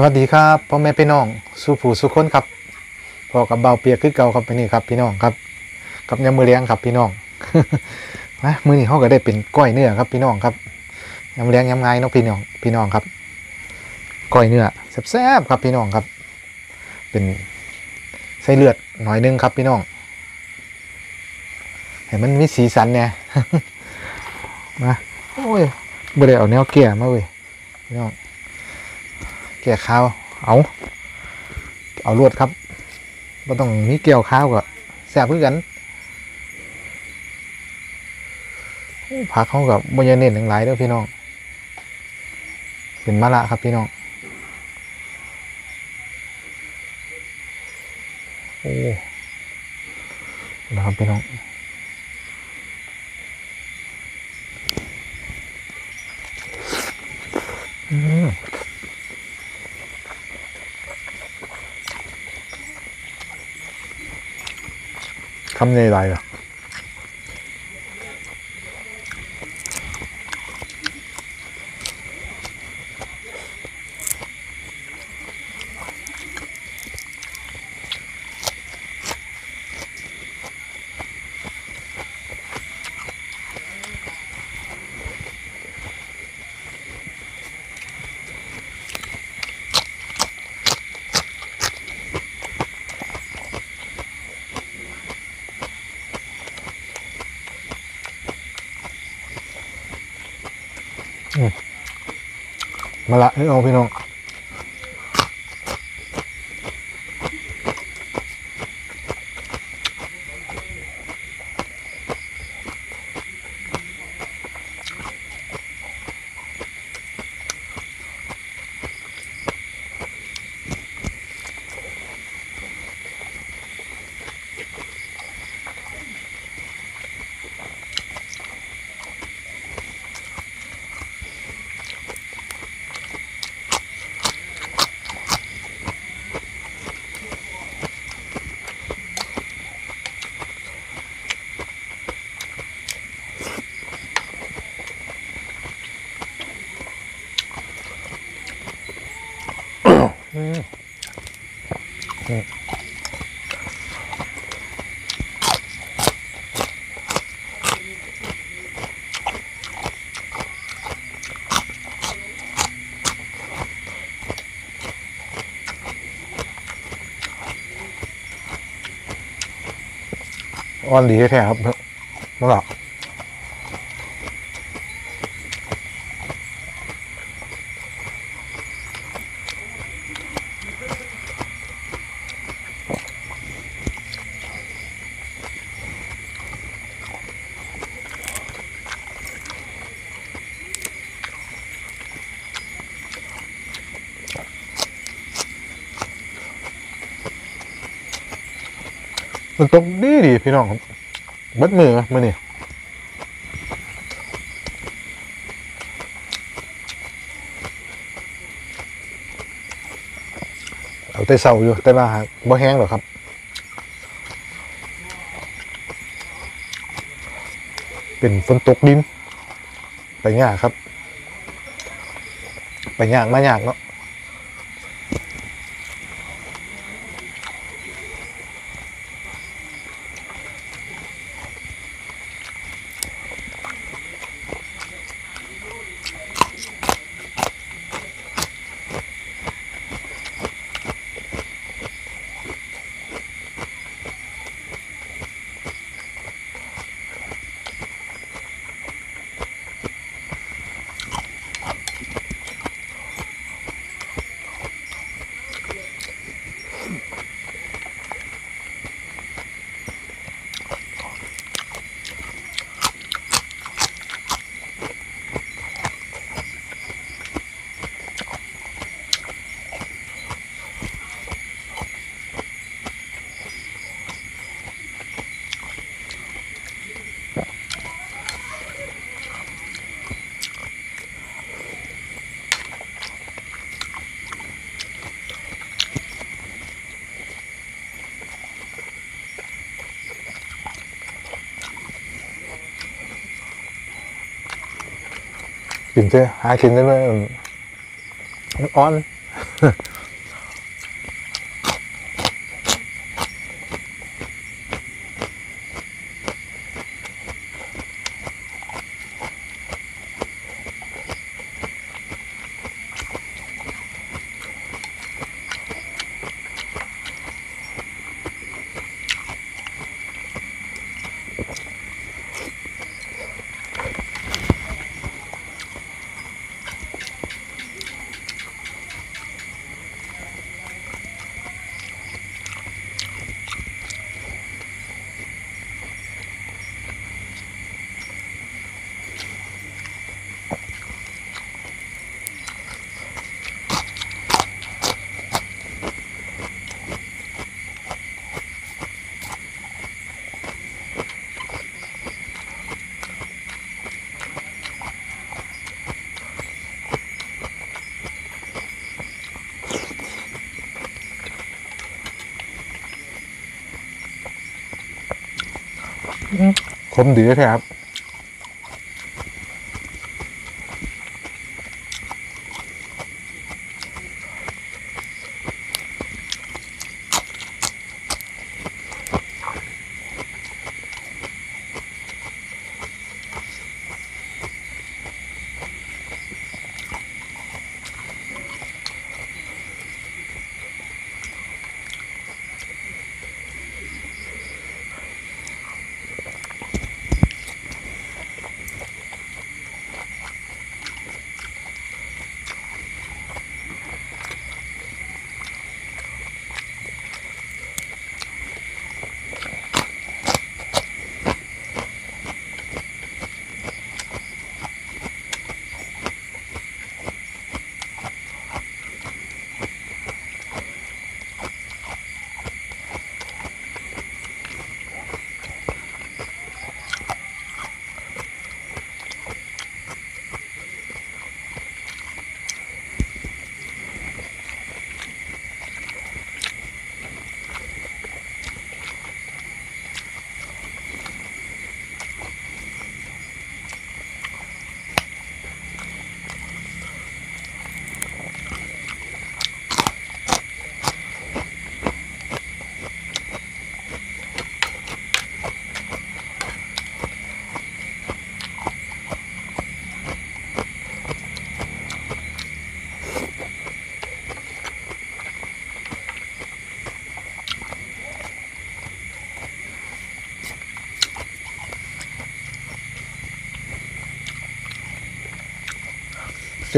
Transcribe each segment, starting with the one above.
สวัสดีครับพ่อแม่พี่น้องสู่ผู้สุคนครับพอกับเบาเปียกคือเก่าครับไปนี่ครับ พี่น้องครับ กับยำมือเลี้ยงครับ พี่น้องนะมือนี้เขาก็ได้เป็นก้อยเนื้อครับพี่น้องครับยำเลี้ยงยำไงายเนาะพี่น้องพี่น้องครับก้อยเนื้อแซ่บๆครับพี่น้องครับ เป็นไส้เลือดหน่อยนึงครับพี่น้องให้มันมีสีสันเนี่ยมาโอ้ยบ่ได้เอาแนวแก่มาเว้ยพี่น้อง ก่ข้าวเอา เอาลวดครับไม่ต้องมีเกี่ยวข้าวก็แซ่บคือกันผักเขากับบอยเน้นทั้งหลายเด้อพี่น้อง เป็นมะละครับพี่น้อง โอ้นะครับพี่น้องอืม คำใมาละนี่เอาพี่น้อง อ่อนดีแท้ๆครับแล้วก็ มันตกดีดีพี่น้องครับบัดมือมือนี่เอาแต่เศร้าอยู่ แต่ว่าบ่แห้งหรอครับเป็นฝนตกดิน ไปยากครับ ไปยากมายากเนาะ กินเถอะหากินได้ไหมอ่อน ผมดีแท้ครับ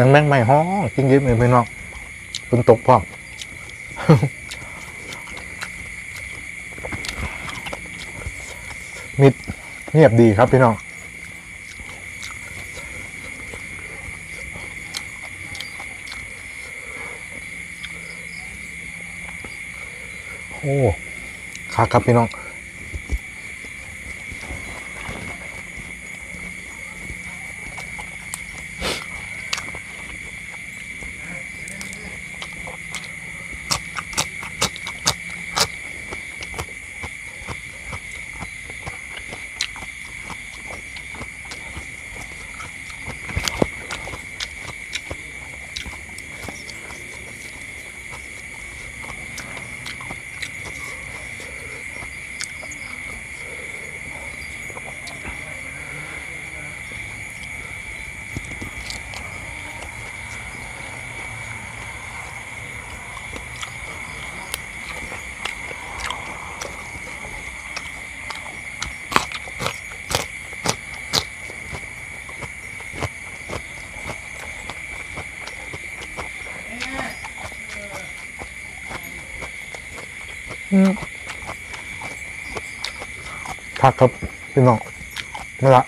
สียงแมงไม่ห้องจริงยิบเลยพี่น้องฝนตกพร้อมมิดเงียบดีครับพี่น้องโอ้คักครับพี่น้อง พักครับพี่น้องนี่ละ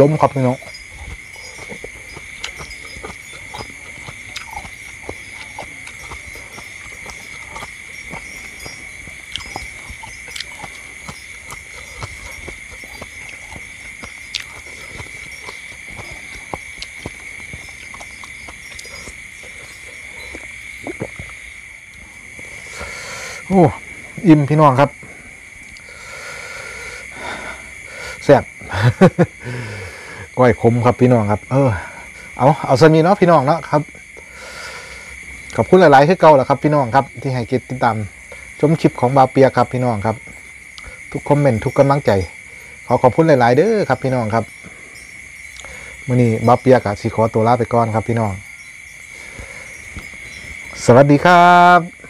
ล้มครับพี่น้องโอ้อิ่มพี่น้องครับแซ่บ ก้อยขมครับพี่น้องครับ เออ เอาเอาสมีเนาะพี่น้องเนาะครับ ขอบคุณหลายๆที่เก่าแหละครับ พี่น้องครับ ที่ให้เกียรติติดตามชมคลิปของบาเปียครับพี่น้องครับ ทุกคอมเมนต์ทุกกำลังใจ ขอขอบคุณหลาย ๆ เด้อครับ พี่น้องครับมื้อนี้บาเปียกับสีขอตัวลาไปก่อนครับพี่น้อง สวัสดีครับ